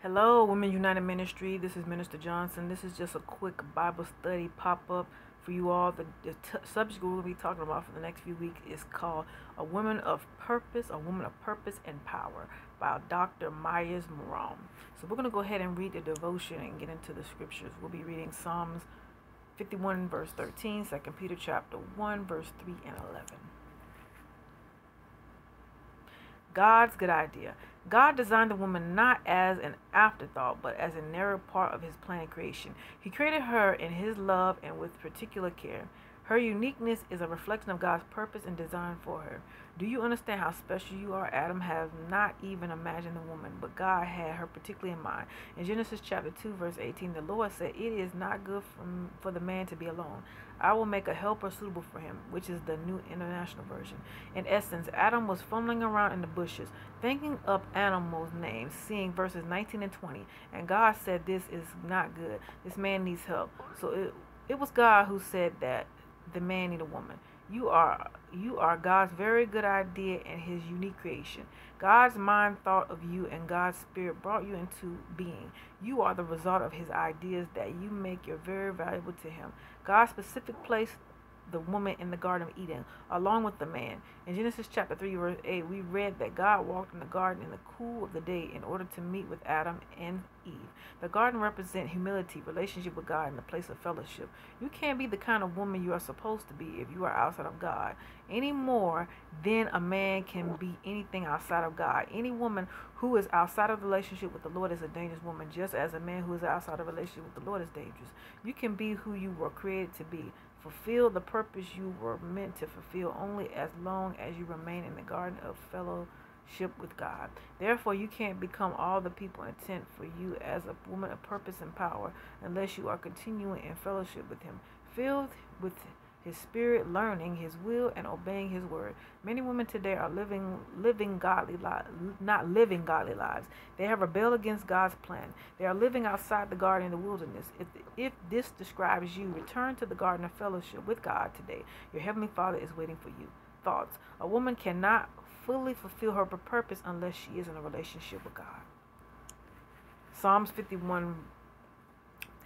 Hello, Women United Ministry. This is Minister Johnson. This is just a quick Bible study pop up for you all. The, the subject we'll be talking about for the next few weeks is called A Woman of Purpose, A Woman of Purpose and Power by Dr. Myles Munroe. So we're going to go ahead and read the devotion and get into the scriptures. We'll be reading Psalms 51, verse 13, 2 Peter chapter 1, verse 3 and 11. God's good idea. God designed the woman not as an afterthought, but as a narrow part of his plan of creation. He created her in his love and with particular care. Her uniqueness is a reflection of God's purpose and design for her. Do you understand how special you are? Adam has not even imagined the woman, but God had her particularly in mind. In Genesis chapter 2, verse 18, the Lord said, It is not good for, the man to be alone. I will make a helper suitable for him, which is the New International Version. In essence, Adam was fumbling around in the bushes, thinking up animals' names, seeing verses 19 and 20, and God said, This is not good. This man needs help. So it, it was God who said that the man and the woman. You are you are God's very good idea and his unique creation. God's mind thought of you and God's spirit brought you into being. You are the result of his ideas that you make you're very valuable to him. God's specific place the woman in the Garden of Eden along with the man. In Genesis chapter 3, verse 8, we read that God walked in the garden in the cool of the day in order to meet with Adam and Eve. The garden represents humility, relationship with God, and the place of fellowship. You can't be the kind of woman you are supposed to be if you are outside of God any more than a man can be anything outside of God. Any woman who is outside of relationship with the Lord is a dangerous woman, just as a man who is outside of relationship with the Lord is dangerous. You can be who you were created to be. Fulfill the purpose you were meant to fulfill only as long as you remain in the garden of fellowship with God. Therefore, you can't become all the people intent for you as a woman of purpose and power unless you are continuing in fellowship with Him. Filled with his spirit, learning his will, and obeying his word. Many women today are living living godly lives, not living godly lives. They have rebelled against God's plan. They are living outside the garden in the wilderness. If, if this describes you, return to the garden of fellowship with God today. Your heavenly Father is waiting for you. Thoughts. A woman cannot fully fulfill her purpose unless she is in a relationship with God. Psalms 51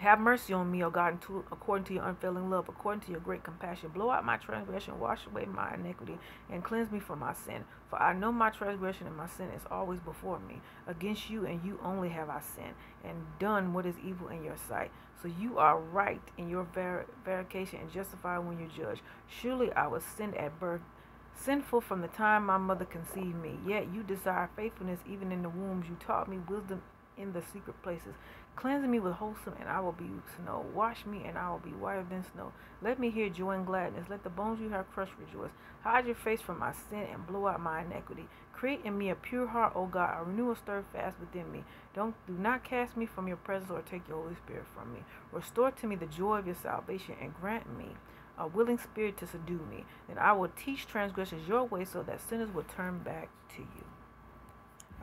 have mercy on me, O God, according to your unfailing love, according to your great compassion. Blow out my transgression, wash away my iniquity, and cleanse me from my sin. For I know my transgression and my sin is always before me. Against you and you only have I sinned, and done what is evil in your sight. So you are right in your ver- verification and justified when you judge. Surely I was sinned at birth sinful from the time my mother conceived me. Yet you desire faithfulness even in the wombs. You taught me wisdom in the secret places. Cleanse me with wholesome, and I will be snow. Wash me, and I will be whiter than snow. Let me hear joy and gladness. Let the bones you have crushed rejoice. Hide your face from my sin and blow out my iniquity. Create in me a pure heart, O God. Renew a stir fast within me. Don't do not cast me from your presence or take your Holy Spirit from me. Restore to me the joy of your salvation and grant me a willing spirit to subdue me. Then I will teach transgressors your way so that sinners will turn back to you.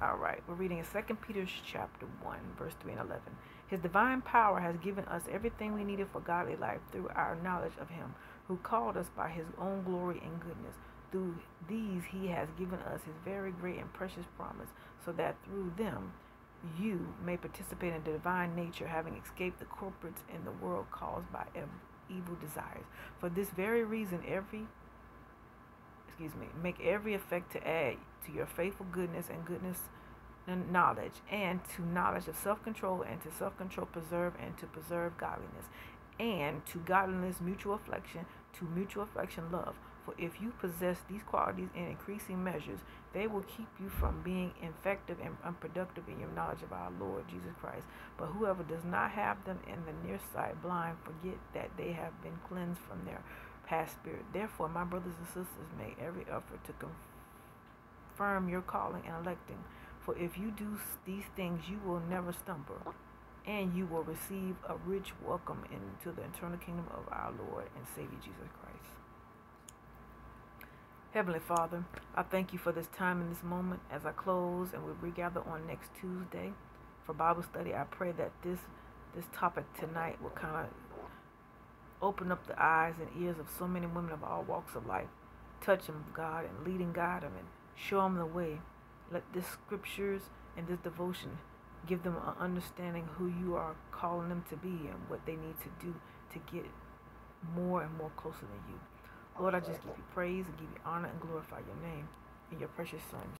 All right, we're reading in 2 Peter chapter 1, verse 3 and 11. His divine power has given us everything we needed for godly life through our knowledge of him who called us by his own glory and goodness. Through these he has given us his very great and precious promise, so that through them you may participate in the divine nature, having escaped the corporates in the world caused by evil desires. For this very reason, every excuse me, make every effort to add to your faithful goodness and goodness and knowledge, and to knowledge of self control, and to self control preserve, and to preserve godliness, and to godliness mutual affection, to mutual affection love. For if you possess these qualities in increasing measures, they will keep you from being effective and unproductive in your knowledge of our Lord Jesus Christ. But whoever does not have them in the near sight blind, forget that they have been cleansed from their past spirit. Therefore, my brothers and sisters, make every effort to confirm your calling and electing. For if you do these things, you will never stumble, and you will receive a rich welcome into the eternal kingdom of our Lord and Savior Jesus Christ. Heavenly Father, I thank you for this time and this moment as I close and we regather on next Tuesday for Bible study. I pray that this this topic tonight will kind of open up the eyes and ears of so many women of all walks of life. Touch them, God, and lead and guide them and show them the way. Let this scriptures and this devotion give them an understanding who you are calling them to be and what they need to do to get more and more closer to you. Lord, I just give you praise and give you honor and glorify your name in your precious son.